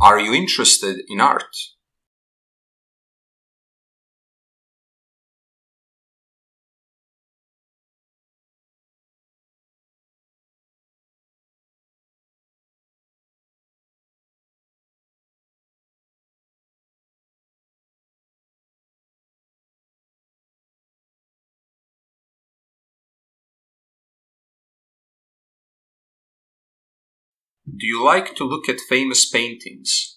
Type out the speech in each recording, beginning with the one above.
Are you interested in art? Do you like to look at famous paintings?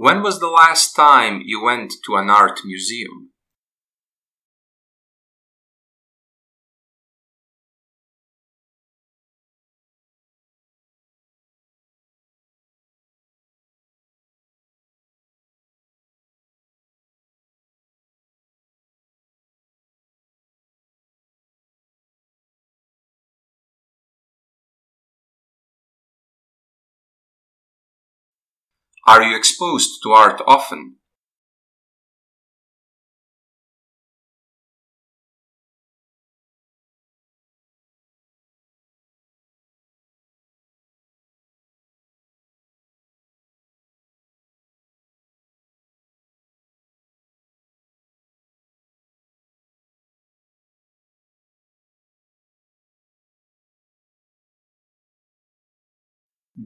When was the last time you went to an art museum? Are you exposed to art often?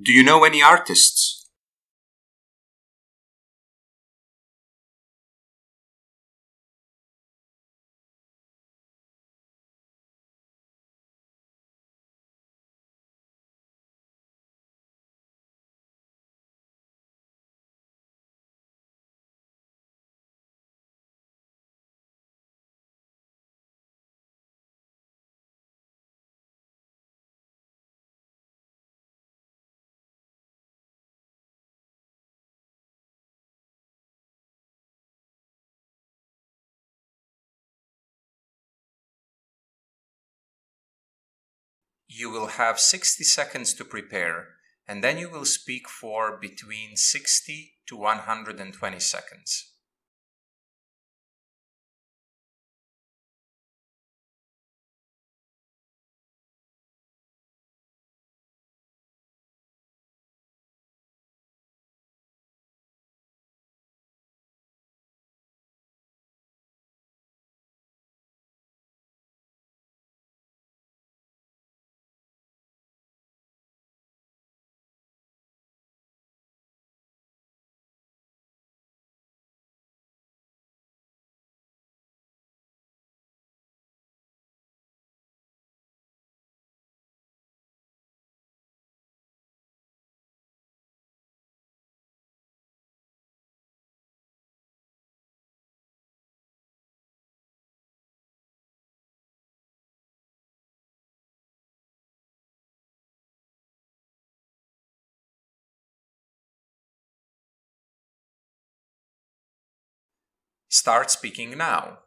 Do you know any artists? You will have 60 seconds to prepare and then you will speak for between 60 to 120 seconds. Start speaking now.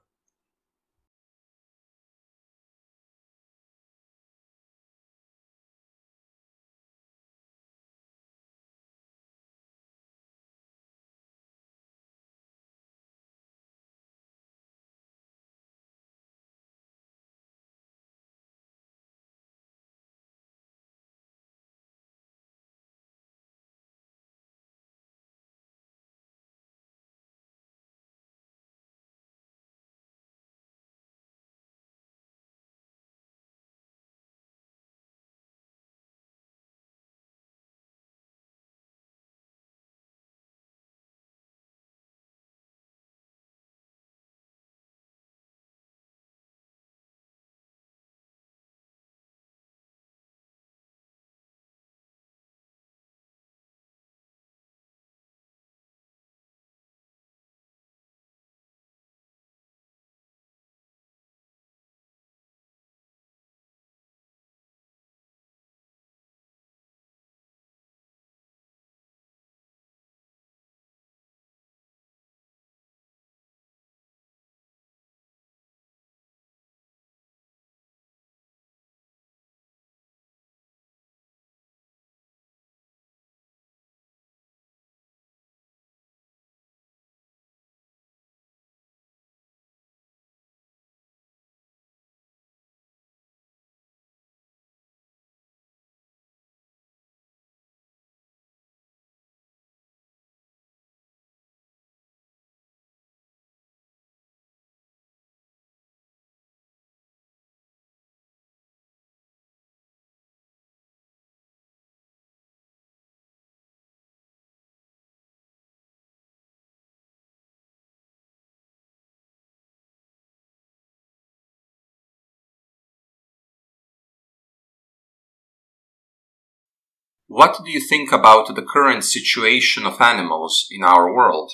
What do you think about the current situation of animals in our world?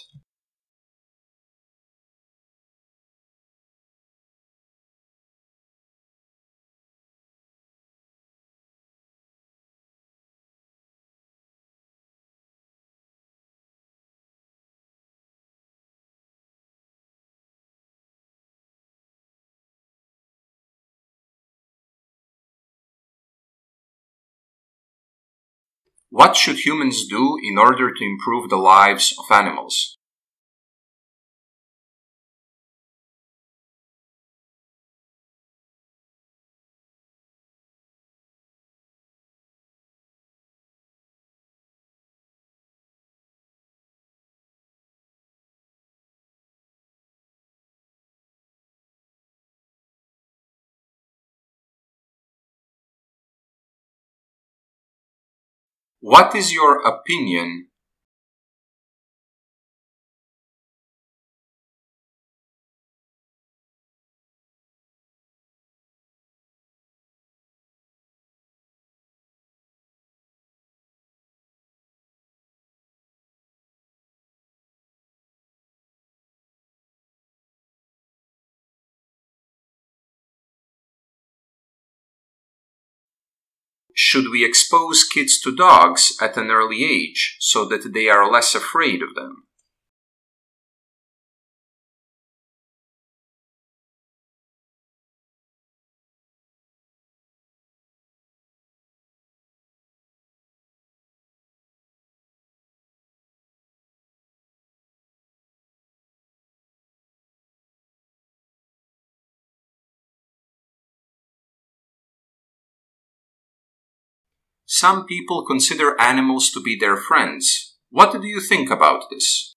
What should humans do in order to improve the lives of animals? What is your opinion Should we expose kids to dogs at an early age so that they are less afraid of them? Some people consider animals to be their friends. What do you think about this?